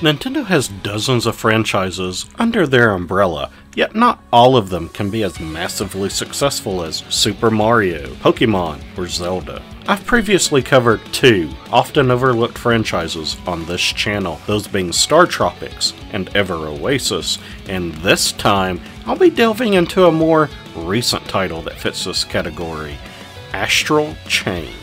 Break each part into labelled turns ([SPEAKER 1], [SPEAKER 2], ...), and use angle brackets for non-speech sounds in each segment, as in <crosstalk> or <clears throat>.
[SPEAKER 1] Nintendo has dozens of franchises under their umbrella, yet not all of them can be as massively successful as Super Mario, Pokemon, or Zelda. I've previously covered two often overlooked franchises on this channel, those being StarTropics and Ever Oasis, and this time I'll be delving into a more recent title that fits this category Astral Chain.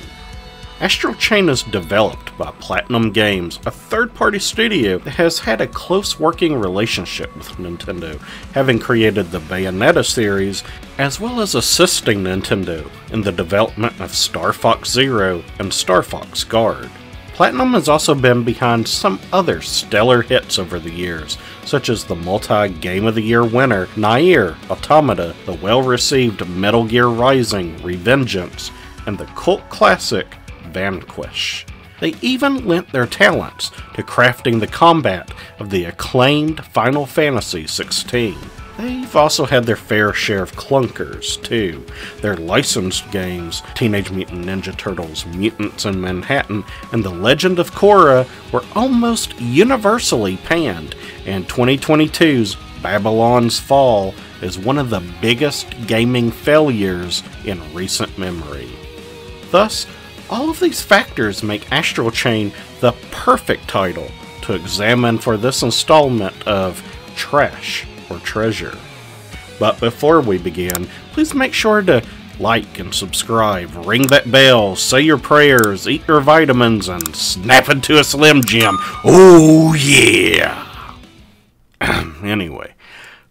[SPEAKER 1] Astral Chain is developed by Platinum Games, a third party studio that has had a close working relationship with Nintendo, having created the Bayonetta series, as well as assisting Nintendo in the development of Star Fox Zero and Star Fox Guard. Platinum has also been behind some other stellar hits over the years, such as the multi Game of the Year winner Nier Automata, the well received Metal Gear Rising Revengeance, and the cult classic Vanquish. They even lent their talents to crafting the combat of the acclaimed Final Fantasy XVI. They've also had their fair share of clunkers, too. Their licensed games, Teenage Mutant Ninja Turtles, Mutants in Manhattan, and The Legend of Korra, were almost universally panned, and 2022's Babylon's Fall is one of the biggest gaming failures in recent memory. Thus, all of these factors make Astral Chain the perfect title to examine for this installment of Trash or Treasure. But before we begin, please make sure to like and subscribe, ring that bell, say your prayers, eat your vitamins, and snap into a Slim Jim. Oh, yeah! <clears throat> anyway,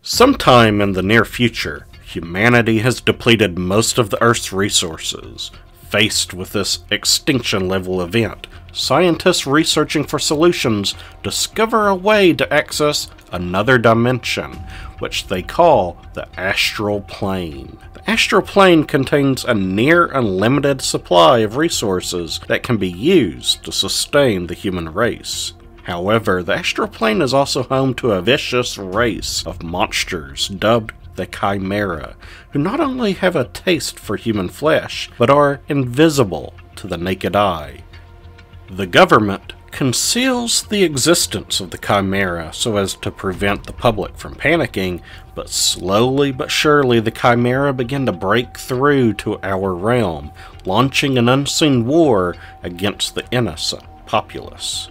[SPEAKER 1] sometime in the near future, humanity has depleted most of the Earth's resources. Faced with this extinction level event, scientists researching for solutions discover a way to access another dimension, which they call the astral plane. The astral plane contains a near unlimited supply of resources that can be used to sustain the human race. However, the astral plane is also home to a vicious race of monsters dubbed the Chimera, who not only have a taste for human flesh, but are invisible to the naked eye. The government conceals the existence of the Chimera so as to prevent the public from panicking, but slowly but surely the Chimera begin to break through to our realm, launching an unseen war against the innocent populace.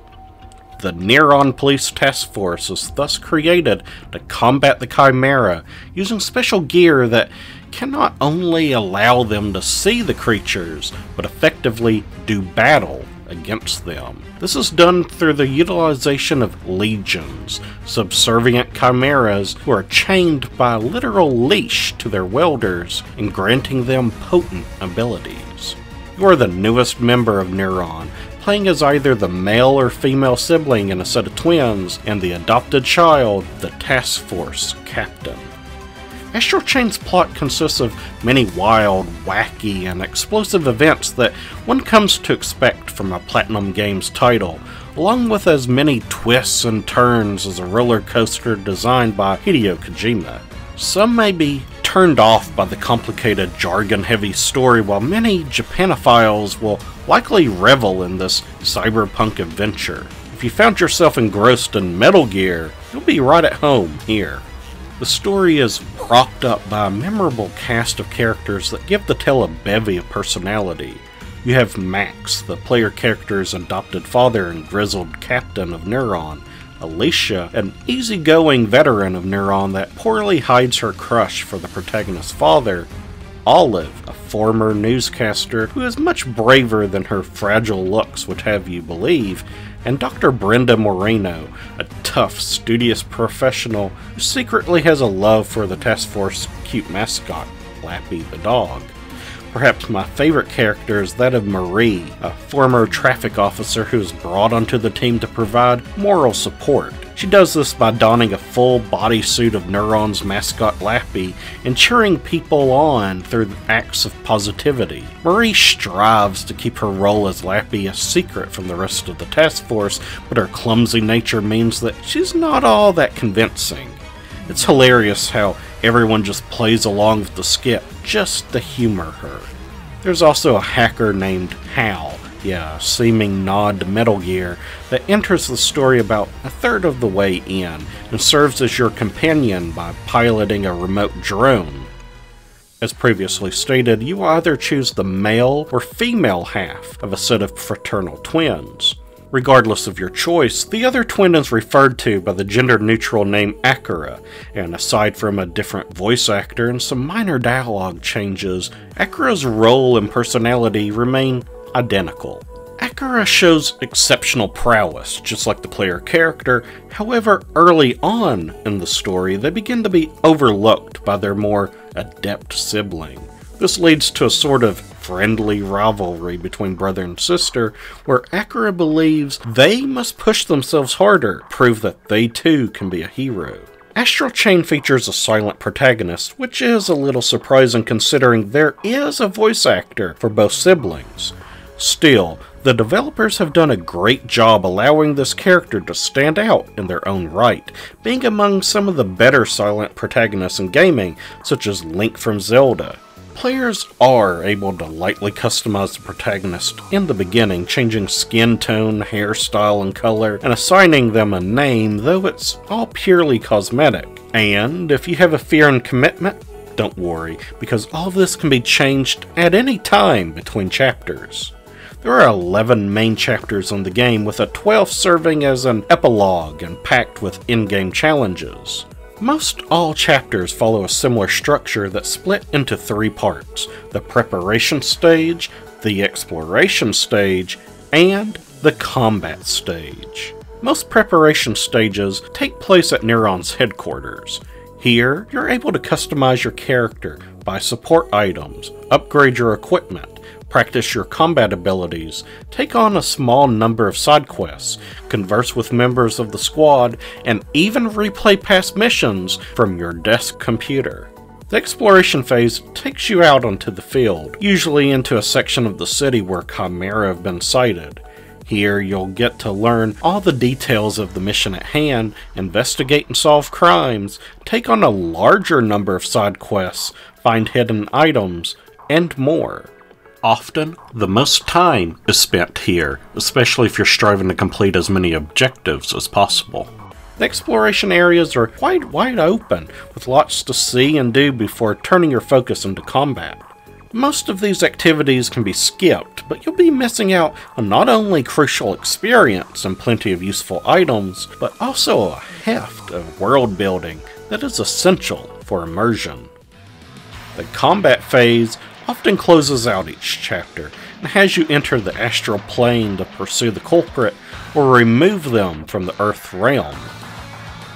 [SPEAKER 1] The Neuron Police Task Force is thus created to combat the Chimera using special gear that can not only allow them to see the creatures, but effectively do battle against them. This is done through the utilization of legions, subservient chimeras who are chained by a literal leash to their welders and granting them potent abilities. You are the newest member of Neuron, playing as either the male or female sibling in a set of twins, and the adopted child, the task force captain. Astral Chain's plot consists of many wild, wacky, and explosive events that one comes to expect from a Platinum Games title, along with as many twists and turns as a roller coaster designed by Hideo Kojima. Some may be turned off by the complicated, jargon heavy story, while many Japanophiles will likely revel in this cyberpunk adventure. If you found yourself engrossed in Metal Gear, you'll be right at home here. The story is propped up by a memorable cast of characters that give the tale a bevy of personality. You have Max, the player character's adopted father and grizzled captain of Neuron, Alicia, an easygoing veteran of Neuron that poorly hides her crush for the protagonist's father, Olive, a former newscaster who is much braver than her fragile looks would have you believe, and Dr. Brenda Moreno, a tough, studious professional who secretly has a love for the task force cute mascot, Lappy the dog. Perhaps my favorite character is that of Marie, a former traffic officer who is brought onto the team to provide moral support. She does this by donning a full bodysuit of Neuron's mascot Lappy and cheering people on through acts of positivity. Marie strives to keep her role as Lappy a secret from the rest of the task force, but her clumsy nature means that she's not all that convincing. It's hilarious how everyone just plays along with the skip just to humor her. There's also a hacker named Hal, yeah, seeming nod to Metal Gear, that enters the story about a third of the way in and serves as your companion by piloting a remote drone. As previously stated, you either choose the male or female half of a set of fraternal twins. Regardless of your choice, the other twin is referred to by the gender neutral name Akira, and aside from a different voice actor and some minor dialogue changes, Akira's role and personality remain identical. Akira shows exceptional prowess, just like the player character, however, early on in the story, they begin to be overlooked by their more adept sibling. This leads to a sort of friendly rivalry between brother and sister, where Akira believes they must push themselves harder, prove that they too can be a hero. Astral Chain features a silent protagonist, which is a little surprising considering there is a voice actor for both siblings. Still, the developers have done a great job allowing this character to stand out in their own right, being among some of the better silent protagonists in gaming, such as Link from Zelda. Players are able to lightly customize the protagonist in the beginning, changing skin tone, hairstyle, and color, and assigning them a name, though it's all purely cosmetic. And if you have a fear and commitment, don't worry, because all this can be changed at any time between chapters. There are 11 main chapters in the game, with a 12th serving as an epilogue and packed with in game challenges. Most all chapters follow a similar structure that split into three parts the preparation stage, the exploration stage, and the combat stage. Most preparation stages take place at Neuron's headquarters. Here, you're able to customize your character, buy support items, upgrade your equipment, practice your combat abilities, take on a small number of side quests, converse with members of the squad, and even replay past missions from your desk computer. The exploration phase takes you out onto the field, usually into a section of the city where Chimera have been sighted. Here, you'll get to learn all the details of the mission at hand, investigate and solve crimes, take on a larger number of side quests, find hidden items, and more. Often, the most time is spent here, especially if you're striving to complete as many objectives as possible. The exploration areas are quite wide open, with lots to see and do before turning your focus into combat. Most of these activities can be skipped, but you'll be missing out on not only crucial experience and plenty of useful items, but also a heft of world building that is essential for immersion. The combat phase often closes out each chapter and has you enter the astral plane to pursue the culprit or remove them from the Earth realm.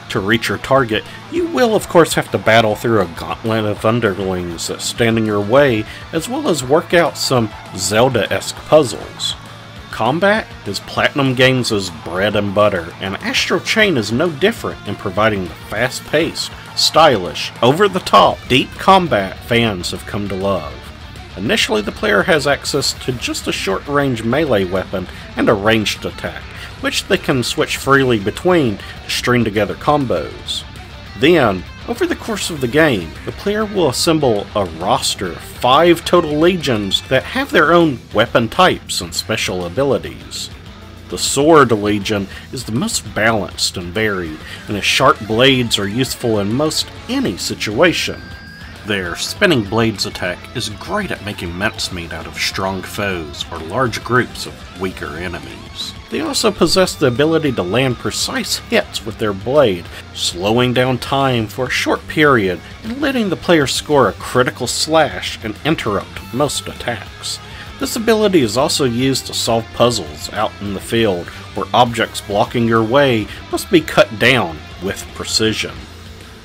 [SPEAKER 1] To reach your target, you will of course have to battle through a gauntlet of underlings that stand in your way, as well as work out some Zelda-esque puzzles. Combat is Platinum Games' bread and butter, and Astral Chain is no different in providing the fast-paced, stylish, over-the-top, deep combat fans have come to love. Initially, the player has access to just a short range melee weapon and a ranged attack, which they can switch freely between to string together combos. Then, over the course of the game, the player will assemble a roster of five total legions that have their own weapon types and special abilities. The Sword Legion is the most balanced and varied, and its sharp blades are useful in most any situation. Their Spinning Blades attack is great at making mincemeat out of strong foes or large groups of weaker enemies. They also possess the ability to land precise hits with their blade, slowing down time for a short period and letting the player score a critical slash and interrupt most attacks. This ability is also used to solve puzzles out in the field where objects blocking your way must be cut down with precision.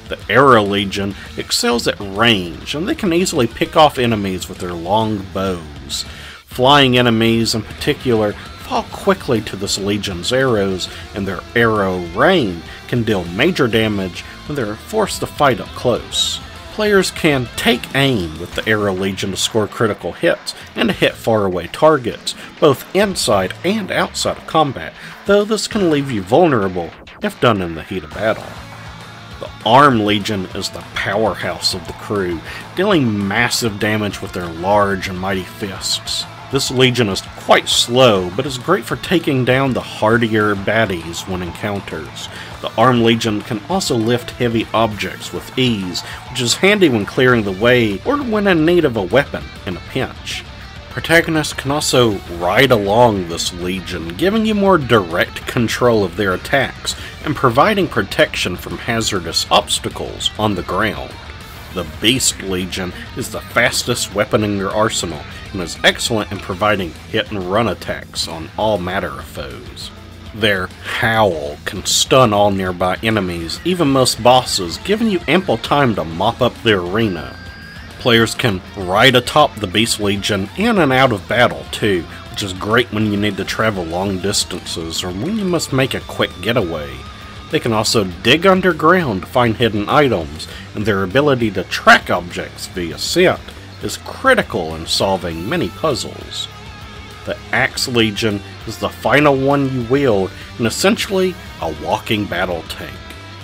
[SPEAKER 1] The Arrow Legion excels at range, and they can easily pick off enemies with their long bows. Flying enemies, in particular, fall quickly to this Legion's arrows, and their arrow rain can deal major damage when they're forced to fight up close. Players can take aim with the Arrow Legion to score critical hits and to hit faraway targets, both inside and outside of combat, though this can leave you vulnerable if done in the heat of battle. The Arm Legion is the powerhouse of the crew, dealing massive damage with their large and mighty fists. This legion is quite slow, but is great for taking down the hardier baddies when encounters. The Armed Legion can also lift heavy objects with ease, which is handy when clearing the way or when in need of a weapon in a pinch. Protagonists can also ride along this legion, giving you more direct control of their attacks and providing protection from hazardous obstacles on the ground. The Beast Legion is the fastest weapon in your arsenal and is excellent in providing hit and run attacks on all matter of foes. Their howl can stun all nearby enemies, even most bosses, giving you ample time to mop up the arena. Players can ride atop the Beast Legion in and out of battle too, which is great when you need to travel long distances or when you must make a quick getaway. They can also dig underground to find hidden items, and their ability to track objects via scent is critical in solving many puzzles. The Axe Legion is the final one you wield, and essentially a walking battle tank.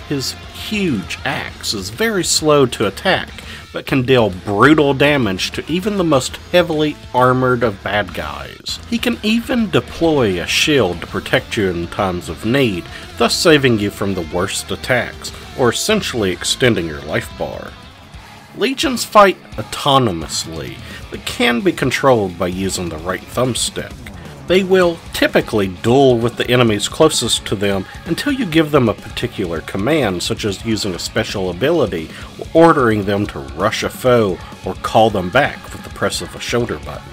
[SPEAKER 1] His huge axe is very slow to attack, but can deal brutal damage to even the most heavily armored of bad guys. He can even deploy a shield to protect you in times of need, thus saving you from the worst attacks, or essentially extending your life bar. Legions fight autonomously, but can be controlled by using the right thumbstick. They will typically duel with the enemies closest to them until you give them a particular command, such as using a special ability, ordering them to rush a foe, or call them back with the press of a shoulder button.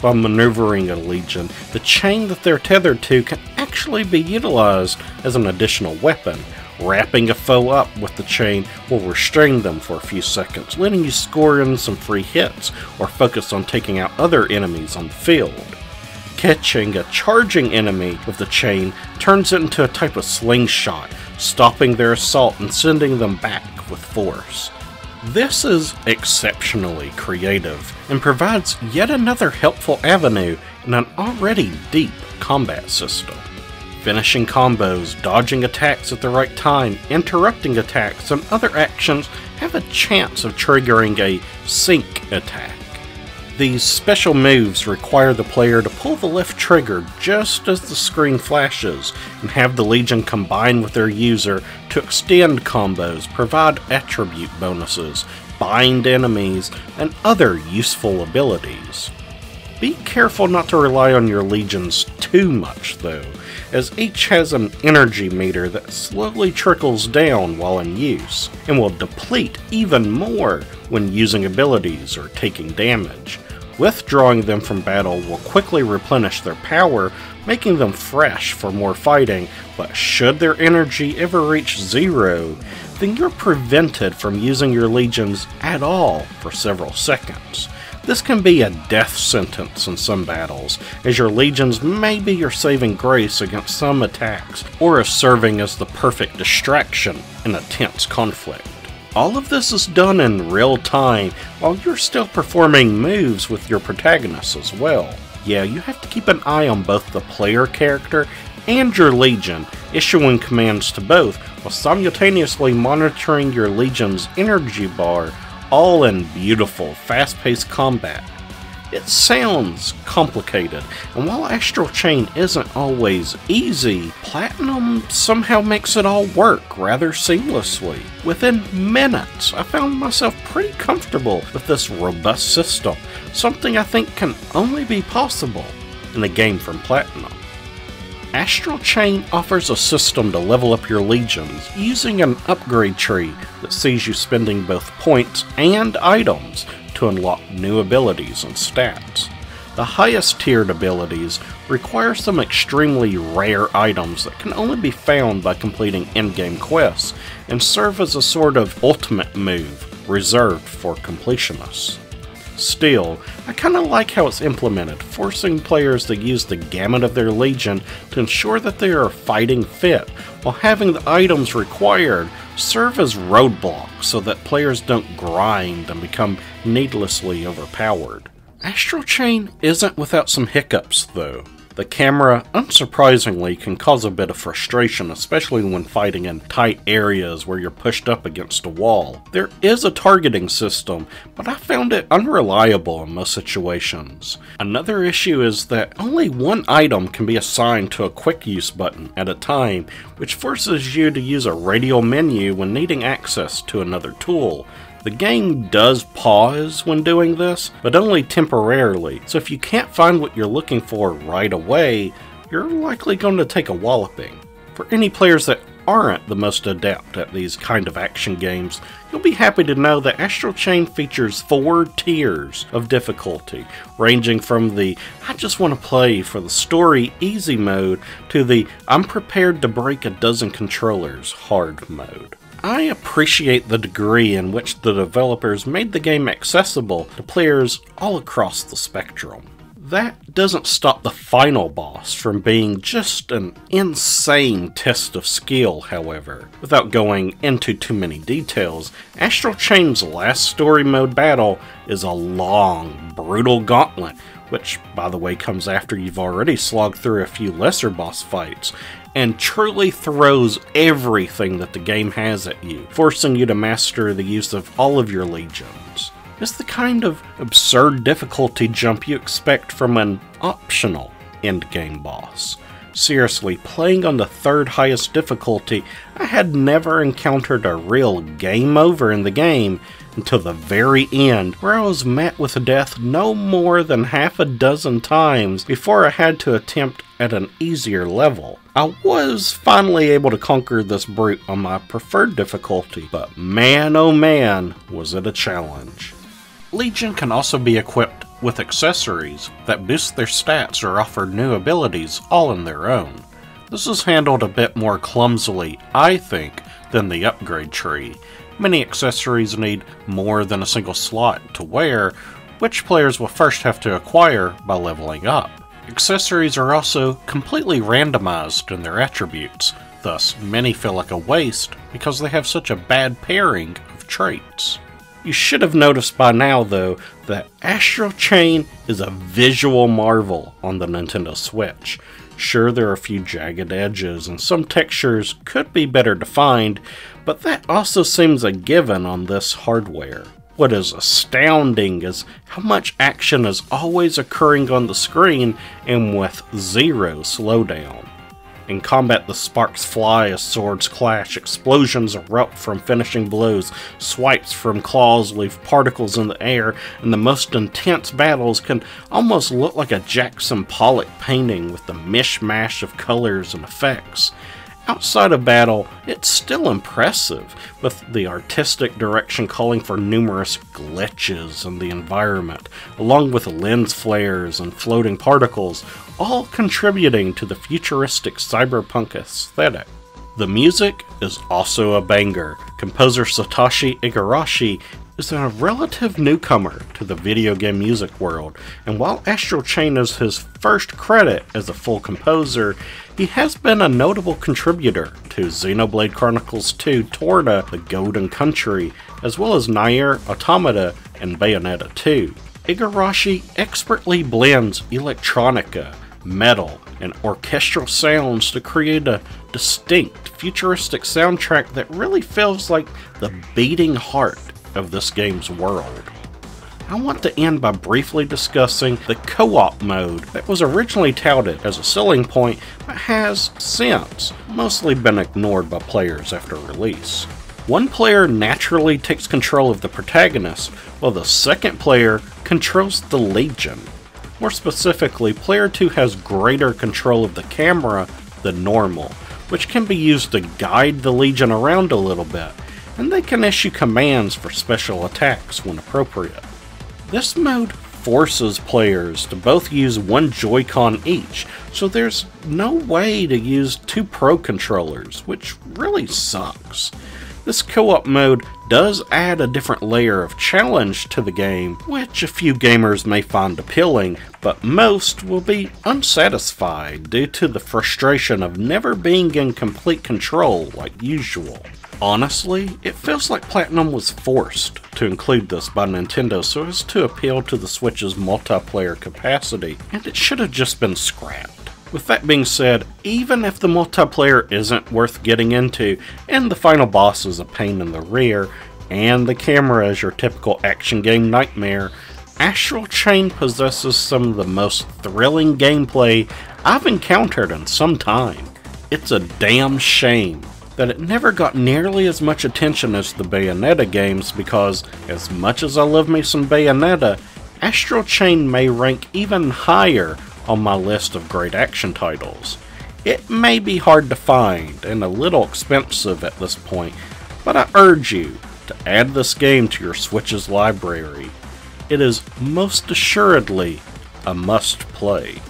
[SPEAKER 1] While maneuvering a legion, the chain that they're tethered to can actually be utilized as an additional weapon. Wrapping a foe up with the chain will restrain them for a few seconds, letting you score in some free hits or focus on taking out other enemies on the field. Catching a charging enemy with the chain turns it into a type of slingshot, stopping their assault and sending them back with force. This is exceptionally creative and provides yet another helpful avenue in an already deep combat system. Finishing combos, dodging attacks at the right time, interrupting attacks, and other actions have a chance of triggering a sync attack. These special moves require the player to pull the left trigger just as the screen flashes and have the Legion combine with their user to extend combos, provide attribute bonuses, bind enemies, and other useful abilities. Be careful not to rely on your legions too much, though, as each has an energy meter that slowly trickles down while in use, and will deplete even more when using abilities or taking damage. Withdrawing them from battle will quickly replenish their power, making them fresh for more fighting, but should their energy ever reach zero, then you're prevented from using your legions at all for several seconds. This can be a death sentence in some battles, as your legions may be your saving grace against some attacks, or as serving as the perfect distraction in a tense conflict. All of this is done in real time while you're still performing moves with your protagonist as well. Yeah, you have to keep an eye on both the player character and your legion, issuing commands to both while simultaneously monitoring your legion's energy bar, all in beautiful, fast paced combat. It sounds complicated, and while Astral Chain isn't always easy, Platinum somehow makes it all work rather seamlessly. Within minutes, I found myself pretty comfortable with this robust system, something I think can only be possible in a game from Platinum. Astral Chain offers a system to level up your legions using an upgrade tree that sees you spending both points and items to unlock new abilities and stats. The highest tiered abilities require some extremely rare items that can only be found by completing in-game quests and serve as a sort of ultimate move reserved for completionists. Still, I kinda like how it's implemented, forcing players to use the gamut of their legion to ensure that they are fighting fit, while having the items required serve as roadblocks so that players don't grind and become needlessly overpowered. Astral Chain isn't without some hiccups, though. The camera, unsurprisingly, can cause a bit of frustration, especially when fighting in tight areas where you're pushed up against a wall. There is a targeting system, but I found it unreliable in most situations. Another issue is that only one item can be assigned to a quick use button at a time, which forces you to use a radial menu when needing access to another tool. The game does pause when doing this, but only temporarily, so if you can't find what you're looking for right away, you're likely going to take a walloping. For any players that aren't the most adept at these kind of action games, you'll be happy to know that Astral Chain features four tiers of difficulty, ranging from the I just want to play for the story easy mode to the I'm prepared to break a dozen controllers hard mode. I appreciate the degree in which the developers made the game accessible to players all across the spectrum. That doesn't stop the final boss from being just an insane test of skill, however. Without going into too many details, Astral Chain's last story mode battle is a long, brutal gauntlet, which, by the way, comes after you've already slogged through a few lesser boss fights, and truly throws everything that the game has at you, forcing you to master the use of all of your legions. It's the kind of absurd difficulty jump you expect from an optional endgame boss. Seriously, playing on the third highest difficulty, I had never encountered a real game over in the game until the very end, where I was met with death no more than half a dozen times before I had to attempt at an easier level. I was finally able to conquer this brute on my preferred difficulty, but man oh man, was it a challenge. Legion can also be equipped with accessories that boost their stats or offer new abilities all in their own. This is handled a bit more clumsily, I think, than the upgrade tree. Many accessories need more than a single slot to wear, which players will first have to acquire by leveling up. Accessories are also completely randomized in their attributes, thus many feel like a waste because they have such a bad pairing of traits. You should have noticed by now, though, that Astral Chain is a visual marvel on the Nintendo Switch. Sure, there are a few jagged edges and some textures could be better defined, but that also seems a given on this hardware. What is astounding is how much action is always occurring on the screen and with zero slowdown. In combat, the sparks fly as swords clash, explosions erupt from finishing blows, swipes from claws leave particles in the air, and the most intense battles can almost look like a Jackson Pollock painting with the mishmash of colors and effects. Outside of battle, it's still impressive, with the artistic direction calling for numerous glitches in the environment, along with lens flares and floating particles, all contributing to the futuristic cyberpunk aesthetic. The music is also a banger. Composer Satoshi Igarashi is a relative newcomer to the video game music world, and while Astral Chain is his first credit as a full composer, he has been a notable contributor to Xenoblade Chronicles 2 Torna, The Golden Country, as well as Nier Automata and Bayonetta 2. Igarashi expertly blends electronica, metal, and orchestral sounds to create a distinct, futuristic soundtrack that really feels like the beating heart of this game's world. I want to end by briefly discussing the co-op mode that was originally touted as a selling point but has since mostly been ignored by players after release. One player naturally takes control of the protagonist, while the second player controls the Legion. More specifically, player 2 has greater control of the camera than normal, which can be used to guide the Legion around a little bit, and they can issue commands for special attacks when appropriate. This mode forces players to both use one Joy-Con each, so there's no way to use two Pro controllers, which really sucks. This co-op mode does add a different layer of challenge to the game, which a few gamers may find appealing, but most will be unsatisfied due to the frustration of never being in complete control like usual. Honestly, it feels like Platinum was forced to include this by Nintendo so as to appeal to the Switch's multiplayer capacity, and it should have just been scrapped. With that being said, even if the multiplayer isn't worth getting into, and the final boss is a pain in the rear, and the camera is your typical action game nightmare, Astral Chain possesses some of the most thrilling gameplay I've encountered in some time. It's a damn shame that it never got nearly as much attention as the Bayonetta games because, as much as I love me some Bayonetta, Astral Chain may rank even higher on my list of great action titles. It may be hard to find and a little expensive at this point, but I urge you to add this game to your Switch's library. It is most assuredly a must play.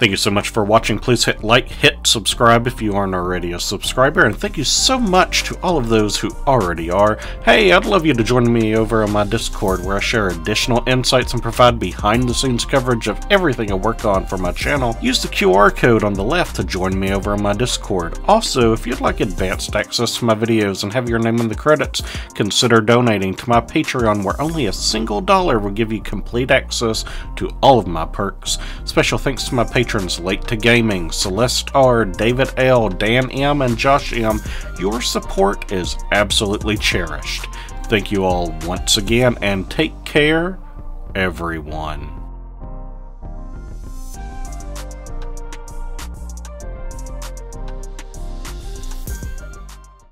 [SPEAKER 1] Thank you so much for watching. Please hit like, hit subscribe if you aren't already a subscriber, and thank you so much to all of those who already are. Hey, I'd love you to join me over on my Discord where I share additional insights and provide behind the scenes coverage of everything I work on for my channel. Use the QR code on the left to join me over on my Discord. Also, if you'd like advanced access to my videos and have your name in the credits, consider donating to my Patreon where only a single dollar will give you complete access to all of my perks. Special thanks to my patrons patrons Late to Gaming, Celeste R, David L, Dan M, and Josh M. Your support is absolutely cherished. Thank you all once again, and take care, everyone.